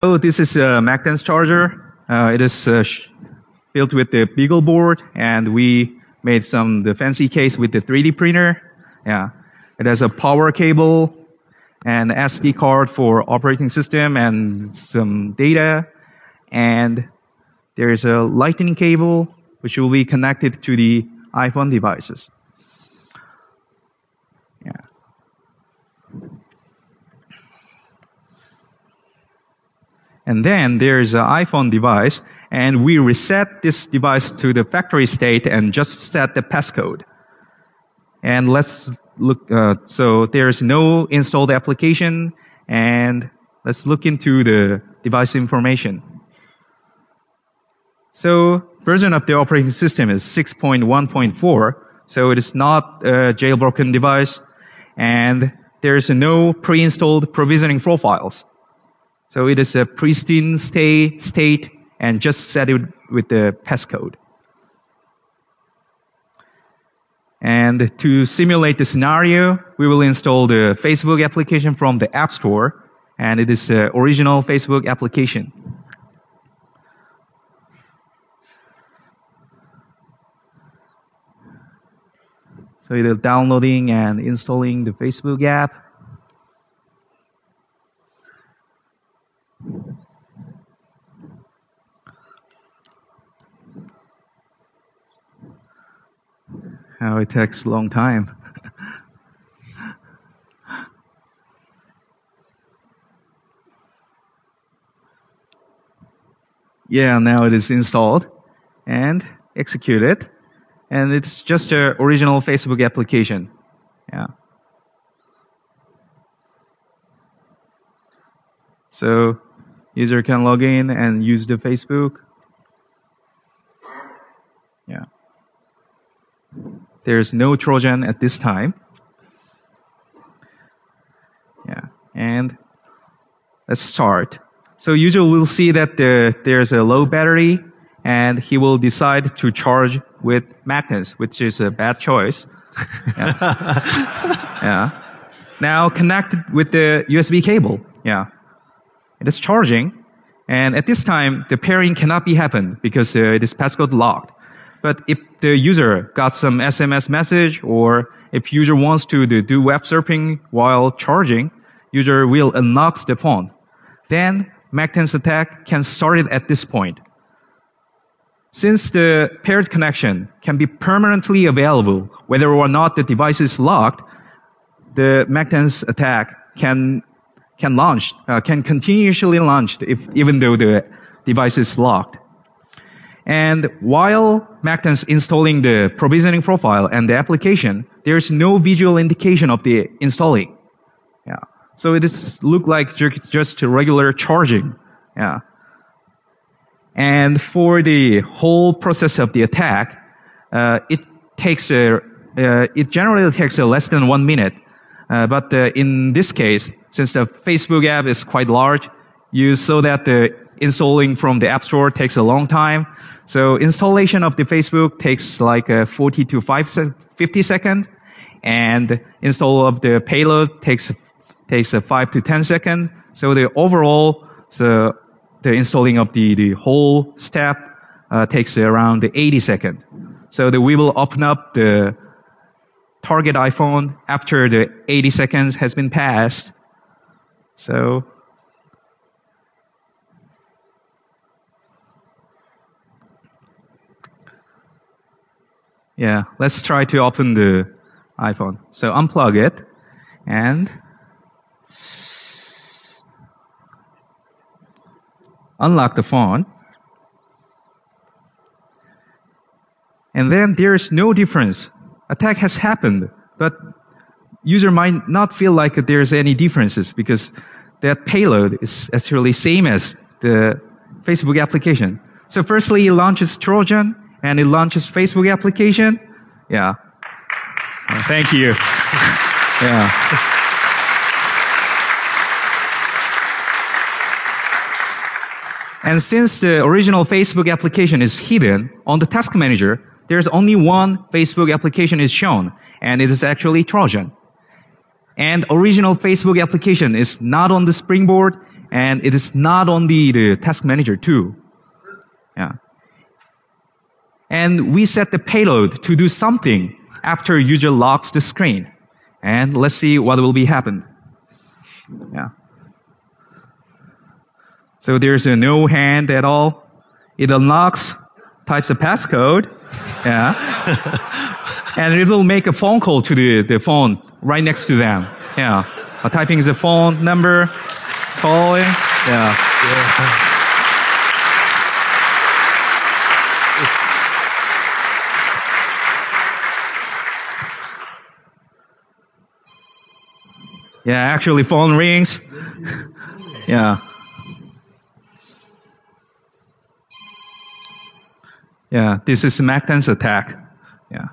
Oh, this is a Mactans charger. Uh, it is uh, built with the Beagle board, and we made some the fancy case with the 3D printer. Yeah, it has a power cable and SD card for operating system and some data, and there's a lightning cable which will be connected to the iPhone devices. And then there's an iPhone device, and we reset this device to the factory state and just set the passcode. And let's look, uh, so there's no installed application, and let's look into the device information. So version of the operating system is 6.1.4, so it is not a jailbroken device, and there's no pre-installed provisioning profiles. So it is a pristine stay, state and just set it with the passcode. And to simulate the scenario, we will install the Facebook application from the App Store, and it is the original Facebook application. So it is downloading and installing the Facebook app. How it takes a long time. yeah, now it is installed and executed. And it's just an original Facebook application. Yeah. So user can log in and use the Facebook. Yeah. There's no Trojan at this time. Yeah, and let's start. So usually we'll see that the, there's a low battery and he will decide to charge with Mactans, which is a bad choice. yeah. yeah. Now connect with the USB cable. Yeah. It is charging. And at this time, the pairing cannot be happened because uh, it is passcode locked. But if the user got some SMS message or if user wants to do web surfing while charging, user will unlock the phone. Then Mactans attack can start at this point. Since the paired connection can be permanently available whether or not the device is locked, the Mactans attack can can launch, uh, can continuously launch if, even though the device is locked. And while Mactans installing the provisioning profile and the application, there's no visual indication of the installing. Yeah. So it is look like it's just regular charging. Yeah. And for the whole process of the attack, uh, it takes a, uh, it generally takes a less than one minute. Uh, but uh, in this case, since the Facebook app is quite large, you saw that the installing from the App Store takes a long time. So installation of the Facebook takes like a 40 to 50 seconds. and install of the payload takes takes a 5 to 10 seconds. So the overall, the the installing of the the whole step uh, takes around 80 second. So the, we will open up the target iPhone after the 80 seconds has been passed. So Yeah, let's try to open the iPhone. So unplug it and unlock the phone. And then there's no difference. Attack has happened, but user might not feel like there's any differences because that payload is actually same as the Facebook application. So firstly, it launches Trojan, and it launches Facebook application. Yeah. Uh, thank you. Yeah. And since the original Facebook application is hidden on the task manager, there's only one Facebook application is shown, and it is actually Trojan. And original Facebook application is not on the Springboard, and it is not only the task manager too. Yeah. And we set the payload to do something after user locks the screen. And let's see what will be happen. Yeah. So there's a no hand at all. It unlocks, types a passcode, yeah, and it will make a phone call to the, the phone right next to them. Yeah, uh, typing the phone number, calling, yeah. yeah. Yeah, actually phone rings. yeah. Yeah, this is Mactans attack. Yeah.